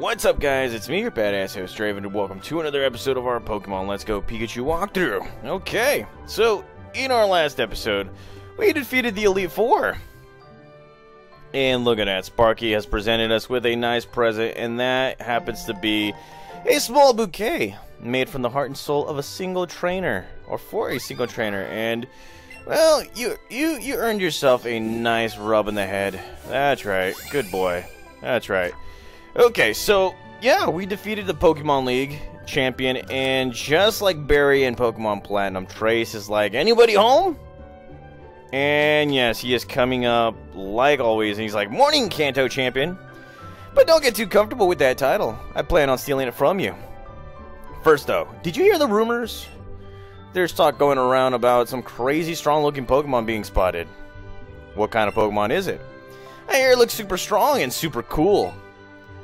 What's up, guys? It's me, your badass host, Draven, and welcome to another episode of our Pokemon Let's Go Pikachu walkthrough. Okay, so in our last episode, we defeated the Elite Four. And look at that, Sparky has presented us with a nice present, and that happens to be a small bouquet made from the heart and soul of a single trainer, or for a single trainer. And well, you you you earned yourself a nice rub in the head. That's right, good boy. That's right. Okay, so yeah, we defeated the Pokemon League champion, and just like Barry in Pokemon Platinum, Trace is like, anybody home? And yes, he is coming up like always, and he's like, Morning, Kanto champion. But don't get too comfortable with that title. I plan on stealing it from you. First, though, did you hear the rumors? There's talk going around about some crazy strong looking Pokemon being spotted. What kind of Pokemon is it? I hear it looks super strong and super cool.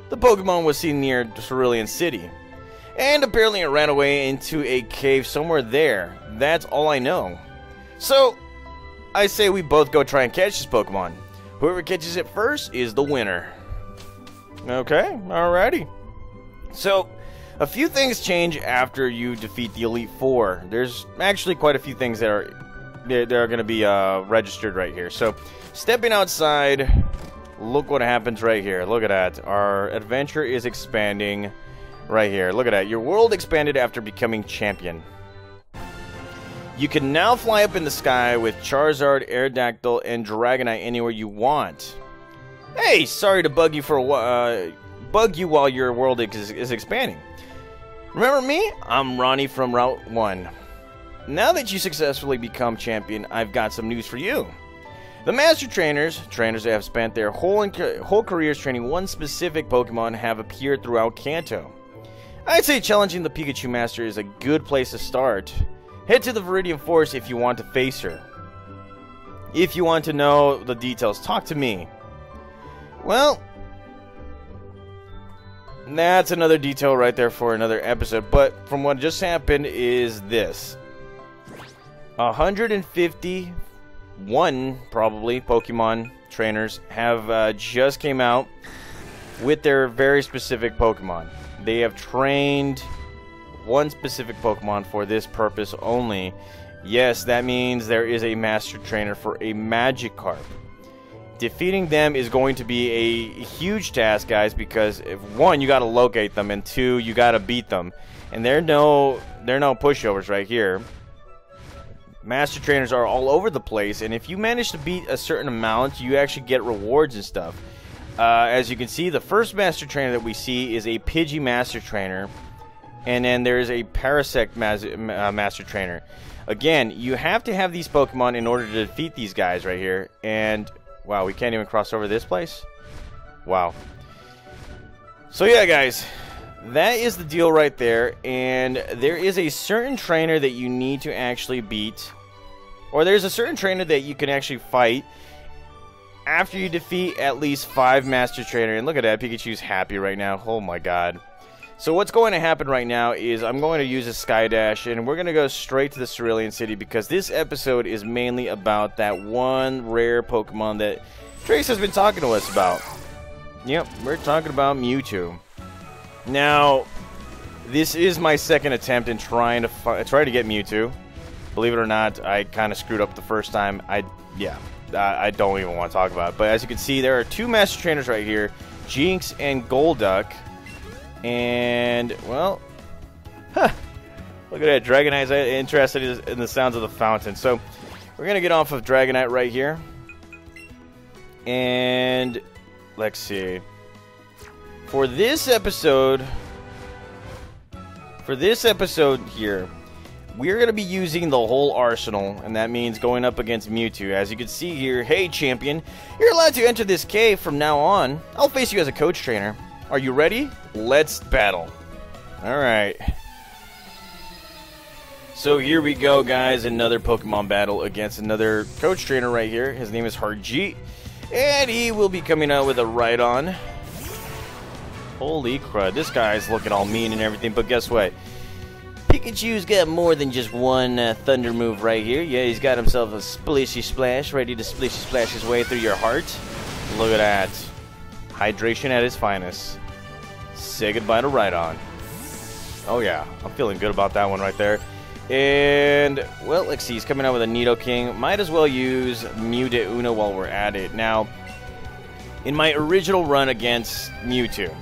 The Pokemon was seen near Cerulean City. And apparently it ran away into a cave somewhere there. That's all I know. So, I say we both go try and catch this Pokemon. Whoever catches it first is the winner. Okay, alrighty. So, a few things change after you defeat the Elite Four. There's actually quite a few things that are that are going to be uh, registered right here. So, stepping outside, look what happens right here. Look at that. Our adventure is expanding right here. Look at that. Your world expanded after becoming champion. You can now fly up in the sky with Charizard, Aerodactyl, and Dragonite anywhere you want. Hey, sorry to bug you for uh, bug you while your world is, is expanding. Remember me? I'm Ronnie from Route 1. Now that you successfully become champion, I've got some news for you. The Master Trainers, trainers that have spent their whole, whole careers training one specific Pokemon, have appeared throughout Kanto. I'd say challenging the Pikachu Master is a good place to start. Head to the Viridian Forest if you want to face her. If you want to know the details, talk to me. Well, that's another detail right there for another episode. But from what just happened is this. 151 probably Pokemon trainers have uh, just came out with their very specific Pokemon. They have trained one specific Pokemon for this purpose only. Yes, that means there is a master trainer for a Magikarp. Defeating them is going to be a huge task, guys, because if one, you got to locate them, and two, you got to beat them. And they're no, they're no pushovers right here. Master trainers are all over the place, and if you manage to beat a certain amount, you actually get rewards and stuff. Uh, as you can see, the first master trainer that we see is a Pidgey master trainer, and then there's a Parasect uh, master trainer. Again, you have to have these Pokemon in order to defeat these guys right here, and Wow, we can't even cross over this place? Wow. So yeah, guys, that is the deal right there. And there is a certain trainer that you need to actually beat. Or there's a certain trainer that you can actually fight after you defeat at least five Master Trainer. And look at that, Pikachu's happy right now. Oh my god. So what's going to happen right now is I'm going to use a Sky Dash and we're going to go straight to the Cerulean City because this episode is mainly about that one rare Pokemon that Trace has been talking to us about. Yep, we're talking about Mewtwo. Now, this is my second attempt in trying to try to get Mewtwo. Believe it or not, I kind of screwed up the first time. I yeah, I, I don't even want to talk about it. But as you can see, there are two Master Trainers right here, Jynx and Golduck. And, well, huh, look at that. Dragonite's interested in the sounds of the fountain. So, we're going to get off of Dragonite right here. And, let's see. For this episode, for this episode here, we're going to be using the whole arsenal, and that means going up against Mewtwo. As you can see here, hey champion, you're allowed to enter this cave from now on. I'll face you as a coach trainer. Are you ready? Let's battle. Alright. So here we go, guys. Another Pokemon battle against another coach trainer right here. His name is Harjeet. And he will be coming out with a Rhydon. Holy crud. This guy's looking all mean and everything, but guess what? Pikachu's got more than just one uh, thunder move right here. Yeah, he's got himself a splishy splash, ready to splishy splash his way through your heart. Look at that. Hydration at its finest. say goodbye to Rhydon. Oh yeah, I'm feeling good about that one right there. And, well, let's see, he's coming out with a Nidoking. Might as well use Mew de Uno while we're at it. Now, in my original run against Mewtwo,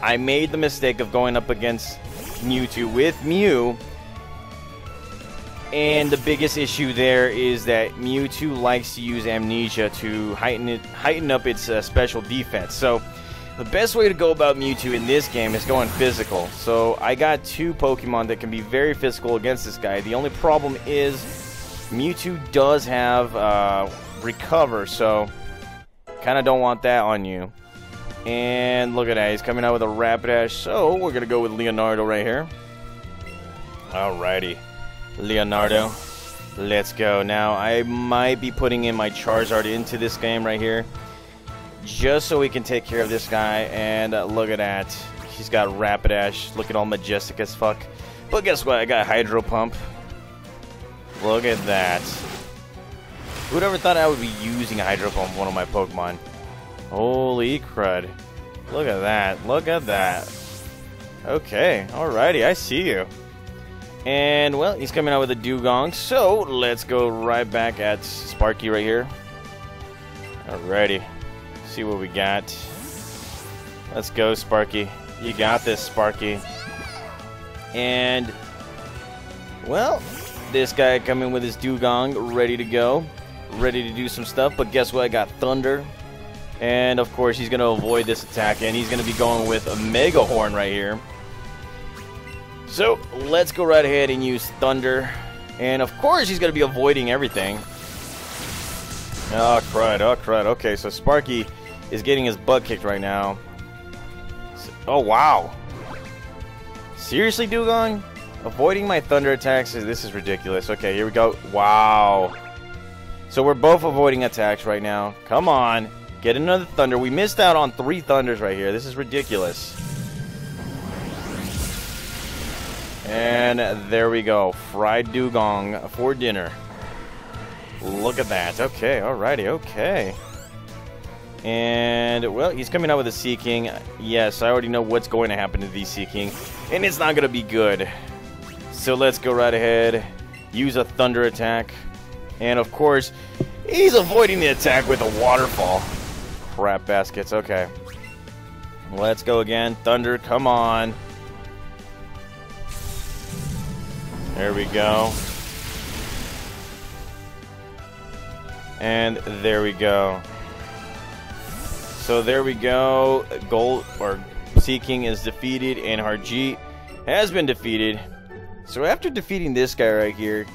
I made the mistake of going up against Mewtwo with Mew. And the biggest issue there is that Mewtwo likes to use Amnesia to heighten it, heighten up its uh, special defense. So, the best way to go about Mewtwo in this game is going physical. So I got two Pokemon that can be very physical against this guy. The only problem is Mewtwo does have uh, Recover, so kind of don't want that on you. And look at that, he's coming out with a Rapidash, so we're to go with Leonardo right here. Alrighty, Leonardo. Let's go. Now, I might be putting in my Charizard into this game right here just so we can take care of this guy. And uh, look at that. He's got Rapidash, looking all majestic as fuck. But guess what? I got Hydro Pump. Look at that. Who'd ever thought I would be using Hydro Pump one of my Pokemon? Holy crud. Look at that. Look at that. Okay, alrighty, I see you. And, well, he's coming out with a Dewgong. so let's go right back at Sparky right here. Alrighty see what we got. Let's go, Sparky. You got this, Sparky. And, well, this guy coming with his Dewgong, ready to go. Ready to do some stuff, but guess what? I got Thunder. And, of course, he's going to avoid this attack, and he's going to be going with a Mega Horn right here. So, let's go right ahead and use Thunder. And, of course, he's going to be avoiding everything. Oh, crud. Oh, crud. Okay, so Sparky is getting his butt kicked right now. Oh, wow. Seriously, Dewgong? Avoiding my thunder attacks? This is ridiculous. Okay, here we go. Wow. So we're both avoiding attacks right now. Come on. Get another thunder. We missed out on three thunders right here. This is ridiculous. And there we go. Fried Dewgong for dinner. Look at that. Okay, alrighty, okay. And, well, he's coming out with a Seaking. Yes, I already know what's going to happen to the Seaking. And it's not going to be good. So let's go right ahead. Use a Thunder attack. And, of course, he's avoiding the attack with a Waterfall. Crap baskets. Okay. Let's go again. Thunder, come on. There we go. And there we go. So there we go. Gold or Seaking is defeated, and Harjeet has been defeated. So after defeating this guy right here,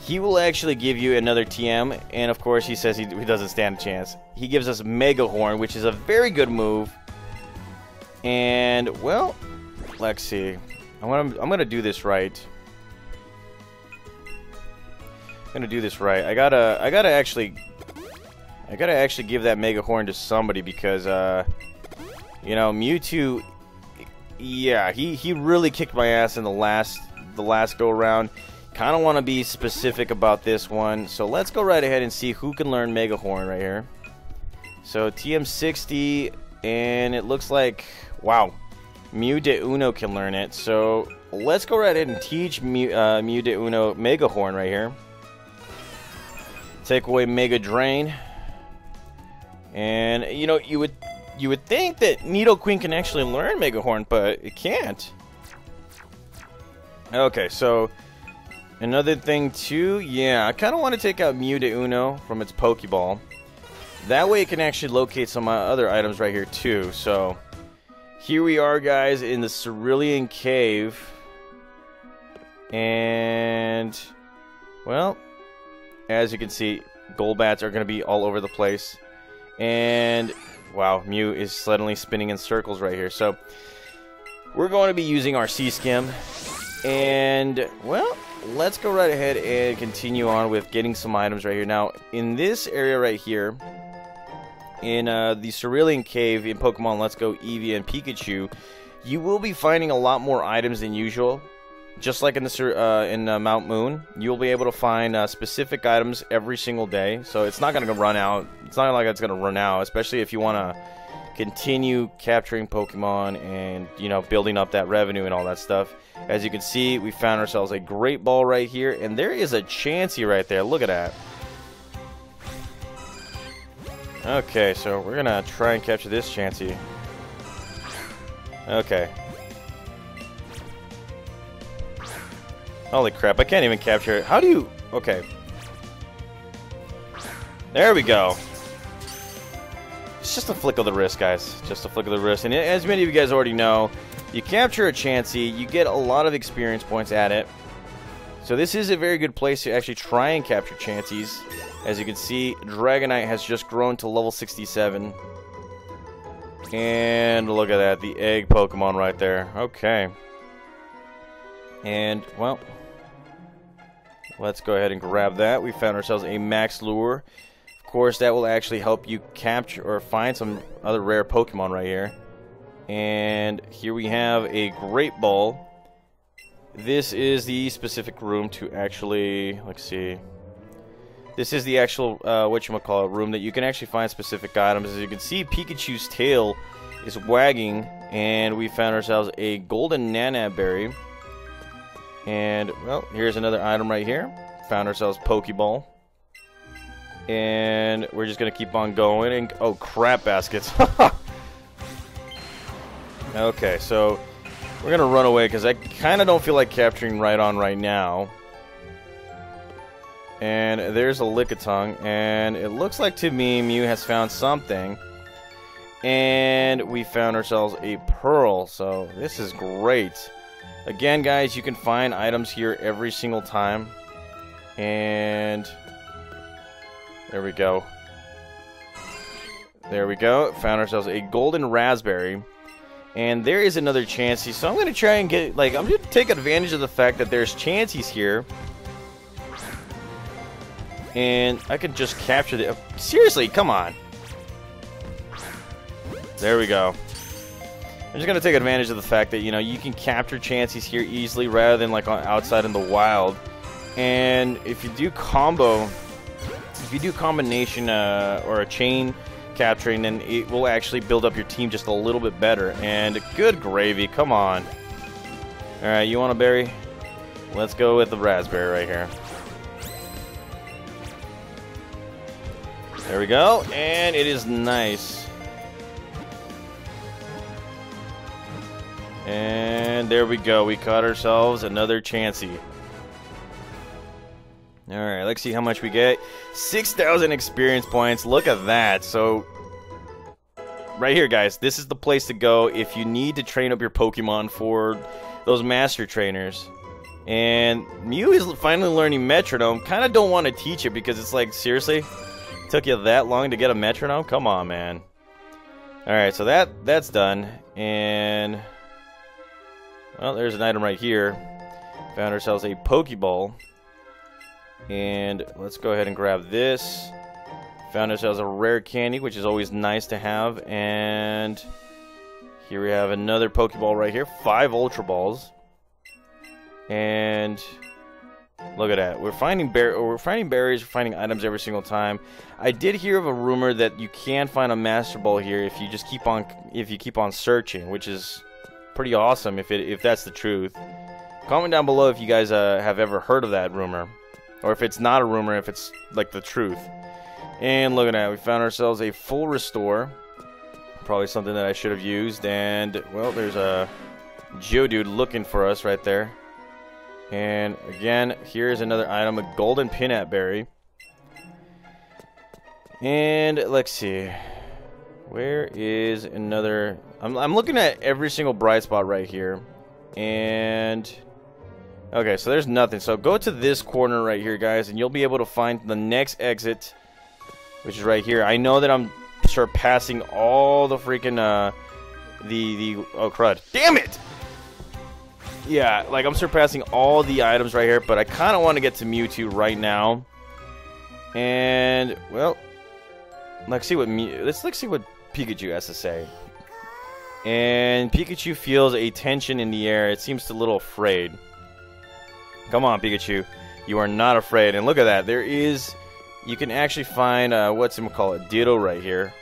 he will actually give you another TM, and of course he says he, he doesn't stand a chance. He gives us Mega Horn, which is a very good move. And well, let's see. I'm gonna I'm gonna do this right. I'm gonna do this right. I gotta I gotta actually I gotta actually give that Mega Horn to somebody because, uh, you know, Mewtwo, yeah, he, he really kicked my ass in the last the last go around. Kind of want to be specific about this one, so let's go right ahead and see who can learn Mega Horn right here. So TM60, and it looks like, wow, Mew de Uno can learn it. So let's go right ahead and teach Mew, uh, Mew de Uno Mega Horn right here. Take away Mega Drain. And you know, you would you would think that Nidoqueen can actually learn Mega Horn, but it can't. Okay, so another thing too, yeah, I kind of want to take out Mew de Uno from its Pokeball. That way it can actually locate some uh, other items right here too. So here we are, guys, in the Cerulean Cave. And, well, as you can see, Golbats are going to be all over the place. And wow, Mew is suddenly spinning in circles right here. So we're going to be using our Sea Skim. And well, let's go right ahead and continue on with getting some items right here. Now, in this area right here, in uh, the Cerulean Cave in Pokemon Let's Go Eevee and Pikachu, you will be finding a lot more items than usual just like in the uh, in uh, Mount Moon, you'll be able to find uh, specific items every single day. So it's not going to run out. It's not like it's going to run out, especially if you want to continue capturing Pokemon and, you know, building up that revenue and all that stuff. As you can see, we found ourselves a great ball right here, and there is a Chansey right there. Look at that. Okay, so we're gonna try and capture this Chansey. Okay. Holy crap, I can't even capture it. How do you... Okay. There we go. It's just a flick of the wrist, guys. Just a flick of the wrist. And as many of you guys already know, you capture a Chansey, you get a lot of experience points at it. So this is a very good place to actually try and capture Chanseys. As you can see, Dragonite has just grown to level 67. And look at that, the egg Pokemon right there. Okay. And, well, let's go ahead and grab that. We found ourselves a Max Lure. Course, that will actually help you capture or find some other rare Pokemon right here. And here we have a Great Ball. This is the specific room to actually, let's see. This is the actual, uh, whatchamacallit, room that you can actually find specific items. As you can see, Pikachu's tail is wagging, and we found ourselves a golden Nanab berry. And, well, here's another item right here. Found ourselves Pokeball. And we're just going to keep on going. And Oh, crap baskets. Okay, so we're going to run away because I kind of don't feel like capturing right on right now. And there's a Lickitung, and it looks like to me Mew has found something. And we found ourselves a Pearl, so this is great. Again, guys, you can find items here every single time. And there we go. There we go. Found ourselves a golden Razz Berry. And there is another Chansey, so I'm going to try and get, like, I'm going to take advantage of the fact that there's Chanseys here. And I can just capture the... Seriously, come on. There we go. I'm just going to take advantage of the fact that, you know, you can capture Chanseys here easily rather than, like, on outside in the wild. And if you do combo... If you do combination uh, or a chain capturing, then it will actually build up your team just a little bit better. And good gravy, come on. Alright, you want a berry? Let's go with the Razz Berry right here. There we go, and it is nice. And there we go, we caught ourselves another Chansey. Alright, let's see how much we get. 6,000 experience points. Look at that. So, right here, guys, this is the place to go if you need to train up your Pokemon for those Master Trainers. And Mew is finally learning Metronome. Kind of don't want to teach it because it's like, seriously? Took you that long to get a Metronome? Come on, man. Alright, so that that's done. And, well, there's an item right here. Found ourselves a Pokeball. And let's go ahead and grab this. Found ourselves a rare candy, which is always nice to have. And here we have another Pokeball right here. Five Ultra Balls. And look at that. We're finding bear we're finding berries, we're finding items every single time. I did hear of a rumor that you can find a Master Ball here if you just keep on if you keep on searching, which is pretty awesome if it if that's the truth. Comment down below if you guys uh, have ever heard of that rumor. Or if it's not a rumor, if it's like the truth. And look at that, we found ourselves a full restore. Probably something that I should have used. And, well, there's a Geodude looking for us right there. And again, here's another item, a golden Pinap berry. And let's see. Where is another... I'm, I'm looking at every single bright spot right here. And Okay, so there's nothing. So go to this corner right here, guys, and you'll be able to find the next exit, which is right here. I know that I'm surpassing all the freaking, uh, the, the, oh, crud. Damn it! Yeah, like, I'm surpassing all the items right here, but I kind of want to get to Mewtwo right now. And, well, let's see what Mew, let's, let's see what Pikachu has to say. And Pikachu feels a tension in the air. It seems a little afraid. Come on, Pikachu. You are not afraid. And look at that. There is... You can actually find, uh, what's it call it? Ditto right here.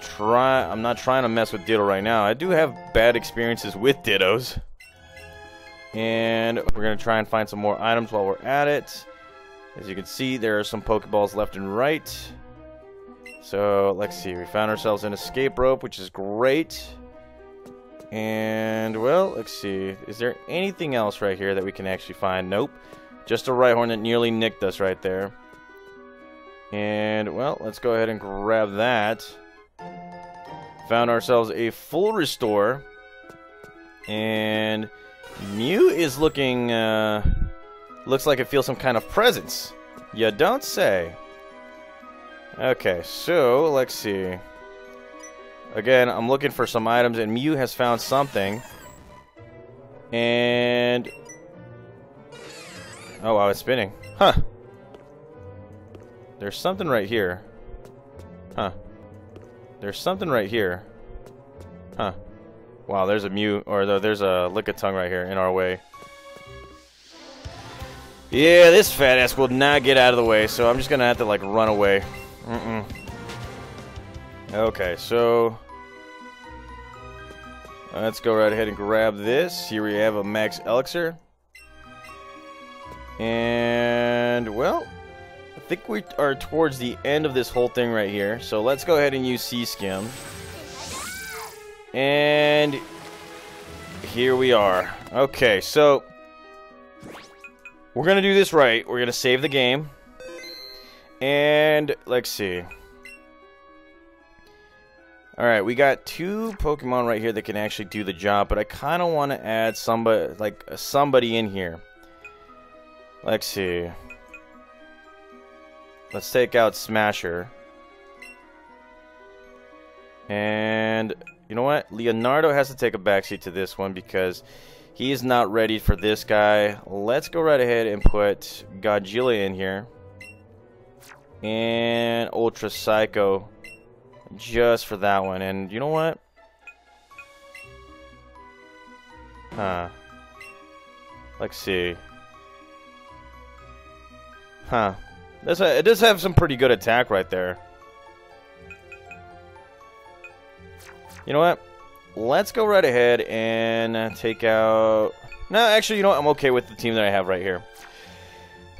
try. I'm not trying to mess with Ditto right now. I do have bad experiences with Dittos. And we're going to try and find some more items while we're at it. As you can see, there are some Pokeballs left and right. So, let's see. We found ourselves an escape rope, which is great. And, well, let's see. Is there anything else right here that we can actually find? Nope. Just a Rhyhorn that nearly nicked us right there. And, well, let's go ahead and grab that. Found ourselves a full restore. And Mew is looking, uh, looks like it feels some kind of presence. You don't say. Okay, so, let's see. Again, I'm looking for some items, and Mew has found something. And... Oh, wow, it's spinning. Huh. There's something right here. Huh. There's something right here. Huh. Wow, there's a Mew, or there's a Lickitung right here in our way. Yeah, this fat ass will not get out of the way, so I'm just gonna have to, like, run away. Mm-mm. Okay, so... Let's go right ahead and grab this. Here we have a Max Elixir. And, well, I think we are towards the end of this whole thing right here. So let's go ahead and use Sea Skim. And here we are. Okay, so we're going to do this right. We're going to save the game. And let's see. Alright, we got two Pokemon right here that can actually do the job, but I kind of want to add somebody, like, somebody in here. Let's see. Let's take out Smasher. And, you know what? Leonardo has to take a backseat to this one because he is not ready for this guy. Let's go right ahead and put Godzilla in here. And Ultra Psycho just for that one. And you know what? Huh. Let's see. Huh. This, it does have some pretty good attack right there. You know what? Let's go right ahead and take out... No, actually, you know what? I'm okay with the team that I have right here.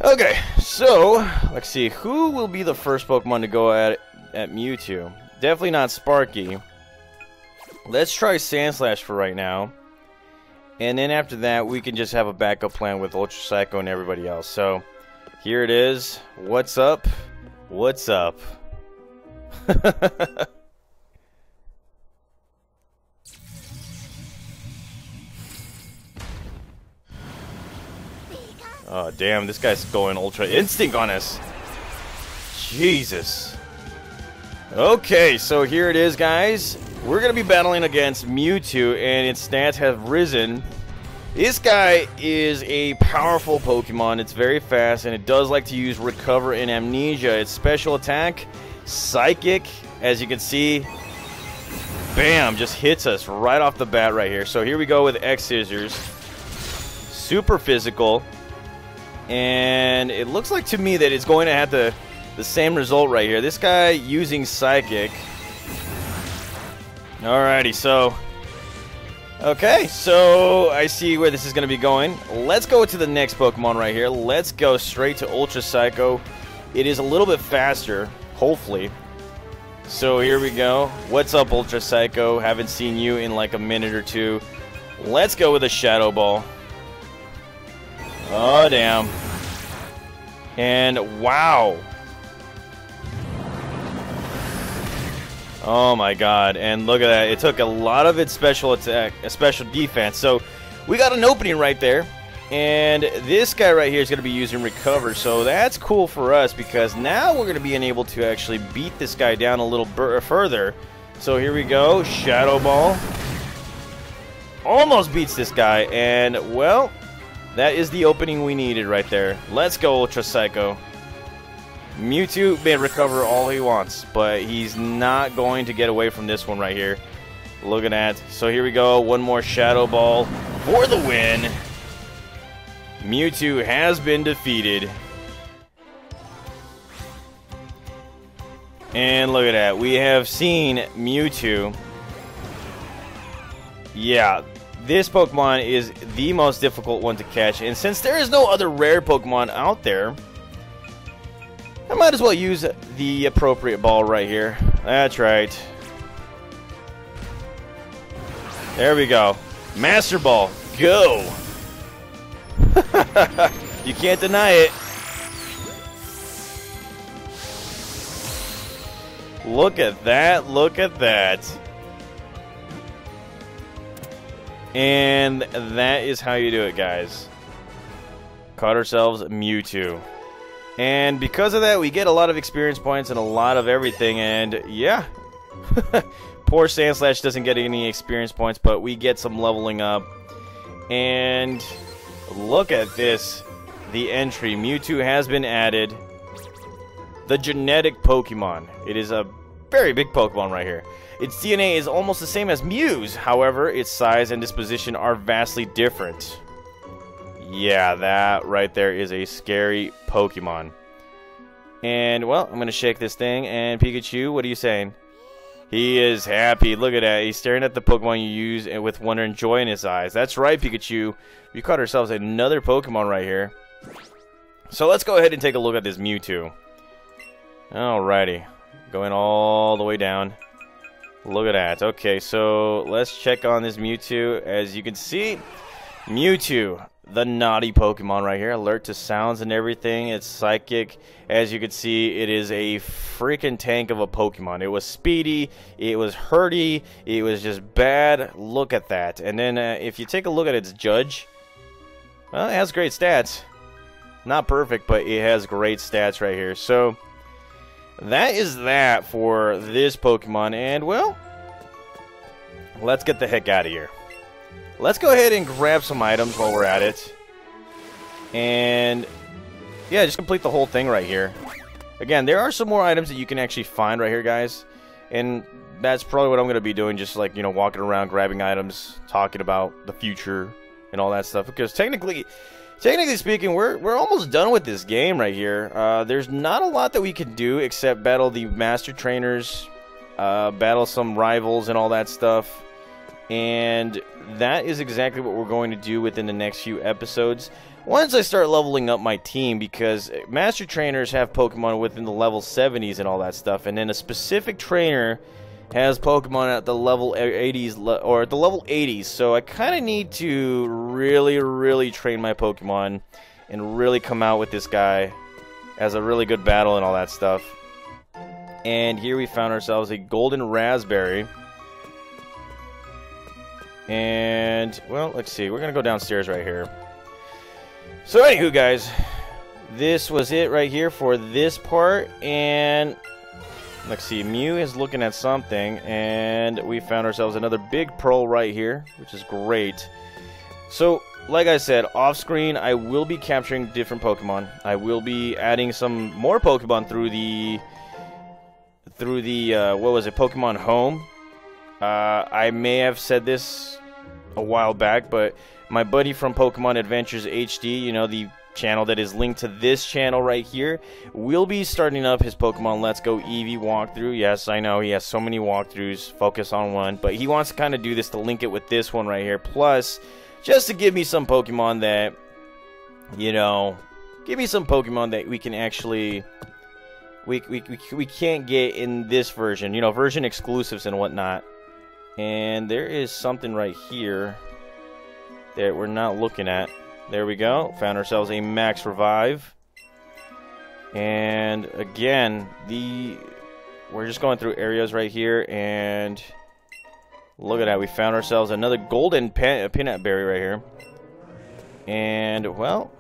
Okay, so, let's see. Who will be the first Pokemon to go at, at Mewtwo? Definitely not Sparky. Let's try Sandslash for right now. And then after that, we can just have a backup plan with Ultra Psycho and everybody else. So, here it is. What's up? What's up? Oh, damn, this guy's going Ultra Instinct on us. Jesus. Okay, so here it is, guys. We're going to be battling against Mewtwo, and its stats have risen. This guy is a powerful Pokemon. It's very fast, and it does like to use Recover and Amnesia. Its special attack, Psychic, as you can see, bam, just hits us right off the bat right here. So here we go with X Scissors. Super physical. And it looks like to me that it's going to have the, the same result right here. This guy using Psychic. Alrighty, so... Okay, so I see where this is going to be going. Let's go to the next Pokemon right here. Let's go straight to Ultra Psycho. It is a little bit faster, hopefully. So here we go. What's up, Ultra Psycho? Haven't seen you in like a minute or two. Let's go with a Shadow Ball. Oh, damn. And wow. Oh my god. And look at that. It took a lot of its special attack, a special defense. So we got an opening right there. And this guy right here is going to be using Recover. So that's cool for us because now we're going to be able to actually beat this guy down a little uh, further. So here we go. Shadow Ball. Almost beats this guy. And, well, that is the opening we needed right there. Let's go, Ultra Psycho. Mewtwo may recover all he wants, but he's not going to get away from this one right here. Looking at. So here we go. One more Shadow Ball for the win. Mewtwo has been defeated. And look at that. We have seen Mewtwo. Yeah, this Pokemon is the most difficult one to catch. And since there is no other rare Pokemon out there, I might as well use the appropriate ball right here. That's right. There we go. Master Ball. Go! you can't deny it. Look at that. Look at that. And that is how you do it, guys. Caught ourselves Mewtwo. And because of that, we get a lot of experience points and a lot of everything. And yeah, poor Sandslash doesn't get any experience points, but we get some leveling up. And look at this. The entry. Mewtwo has been added. The genetic Pokemon. It is a very big Pokemon right here. Its DNA is almost the same as Mew's, however, its size and disposition are vastly different. Yeah, that right there is a scary Pokemon. And, well, I'm going to shake this thing, and Pikachu, what are you saying? He is happy. Look at that. He's staring at the Pokemon you use and with wonder and joy in his eyes. That's right, Pikachu. We caught ourselves another Pokemon right here. So let's go ahead and take a look at this Mewtwo. Alrighty. Going all the way down. Look at that. Okay, so let's check on this Mewtwo. As you can see, Mewtwo, the naughty Pokemon right here. Alert to sounds and everything. It's psychic. As you can see, it is a freaking tank of a Pokemon. It was speedy. It was hurdy. It was just bad. Look at that. And then uh, if you take a look at its judge, well, it has great stats. Not perfect, but it has great stats right here. So that is that for this Pokemon. And, well, let's get the heck out of here. Let's go ahead and grab some items while we're at it. And, yeah, just complete the whole thing right here. Again, there are some more items that you can actually find right here, guys. And that's probably what I'm going to be doing, just like, you know, walking around, grabbing items, talking about the future and all that stuff. Because technically, technically speaking, we're, we're almost done with this game right here. Uh, there's not a lot that we can do except battle the master trainers, uh, battle some rivals and all that stuff. And that is exactly what we're going to do within the next few episodes. Once I start leveling up my team, because master trainers have Pokemon within the level 70s and all that stuff, and then a specific trainer has Pokemon at the level 80s or at the level 80s. So I kind of need to really, really train my Pokemon and really come out with this guy as a really good battle and all that stuff. And here we found ourselves a golden Razz Berry. And, well, let's see. We're going to go downstairs right here. So, anywho, guys, this was it right here for this part. And, let's see. Mew is looking at something. And we found ourselves another big pearl right here, which is great. So, like I said, off screen, I will be capturing different Pokemon. I will be adding some more Pokemon through the through the uh, what was it, Pokemon Home. Uh, I may have said this a while back, but my buddy from Pokemon Adventures HD, you know, the channel that is linked to this channel right here, will be starting up his Pokemon Let's Go Eevee walkthrough. Yes, I know he has so many walkthroughs, focus on one, but he wants to kind of do this to link it with this one right here. Plus, just to give me some Pokemon that, you know, give me some Pokemon that we can actually we, we, we, we can't get in this version, you know, version exclusives and whatnot. And there is something right here that we're not looking at. There we go. Found ourselves a max revive. And again, the we're just going through areas right here and look at that. We found ourselves another golden Pinap berry right here. And well,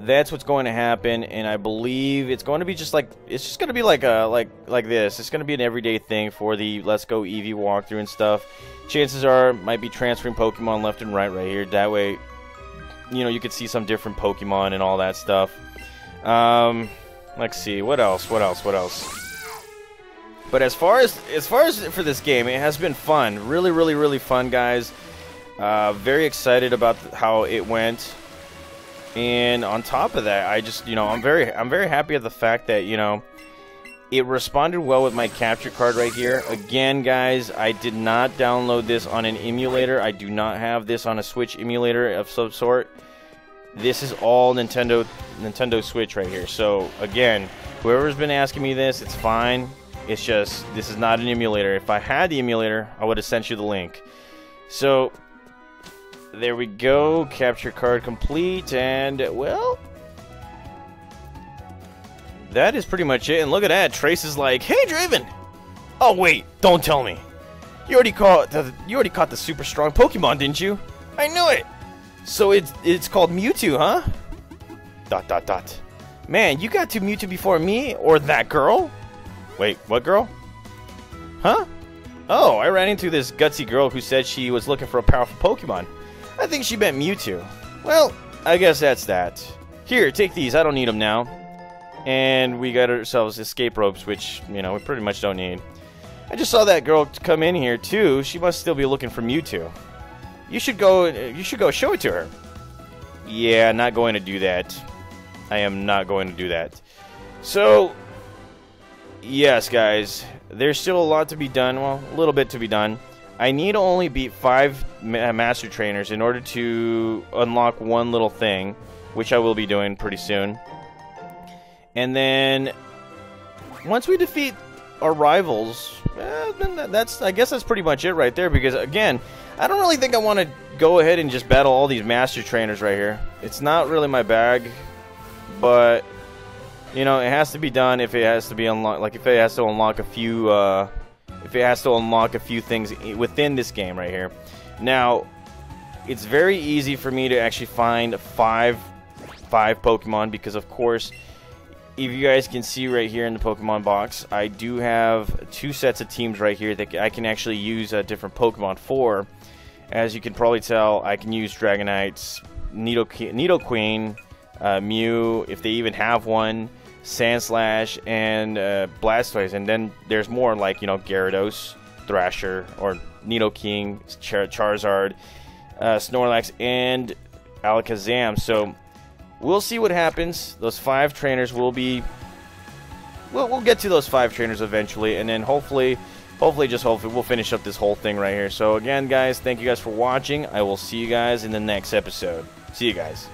that's what's going to happen and i believe it's going to be just like it's just going to be like a like like this. It's going to be an everyday thing for the let's go eevee walkthrough and stuff. Chances are might be transferring pokemon left and right right here. That way you know you could see some different pokemon and all that stuff. Um let's see what else what else what else? But as far as as far as for this game it has been fun. Really really really fun guys. Uh, very excited about how it went And on top of that, I just, you know, I'm very, I'm very happy at the fact that, you know, it responded well with my capture card right here. Again, guys, I did not download this on an emulator. I do not have this on a Switch emulator of some sort. This is all Nintendo Nintendo Switch right here. So, again, whoever's been asking me this, it's fine. It's just, this is not an emulator. If I had the emulator, I would have sent you the link. So, there we go. Capture card complete. And, well, that is pretty much it. And look at that. Trace is like, hey, Draven. Oh, wait. Don't tell me. You already caught the, you already caught the super strong Pokemon, didn't you? I knew it. So it's it's called Mewtwo, huh? Dot dot dot. Man, you got to Mewtwo before me or that girl? Wait, what girl? Huh? Oh, I ran into this gutsy girl who said she was looking for a powerful Pokemon. I think she meant Mewtwo. Well, I guess that's that. Here, take these. I don't need them now. And we got ourselves escape ropes, which, you know, we pretty much don't need. I just saw that girl come in here, too. She must still be looking for Mewtwo. You should go. Uh, you should go show it to her. Yeah, not going to do that. I am not going to do that. So, yes, guys, there's still a lot to be done. Well, a little bit to be done. I need to only beat five ma master trainers in order to unlock one little thing, which I will be doing pretty soon. And then, once we defeat our rivals, eh, that's I guess that's pretty much it right there. Because again, I don't really think I want to go ahead and just battle all these master trainers right here. It's not really my bag, but you know, it has to be done if it has to be unlocked. Like if it has to unlock a few, uh, if it has to unlock a few things within this game right here. Now, it's very easy for me to actually find five, five Pokemon because of course if you guys can see right here in the Pokemon box, I do have two sets of teams right here that I can actually use a different Pokemon for. As you can probably tell, I can use Dragonites, Nidoqueen, uh, Mew, if they even have one, Sandslash, and uh, Blastoise. And then there's more like, you know, Gyarados, Thrasher, or Nidoking, Char Charizard, uh, Snorlax, and Alakazam. So we'll see what happens. Those five trainers will be... We'll, we'll get to those five trainers eventually, and then hopefully hopefully, just hopefully, we'll finish up this whole thing right here. So again, guys, thank you guys for watching. I will see you guys in the next episode. See you guys.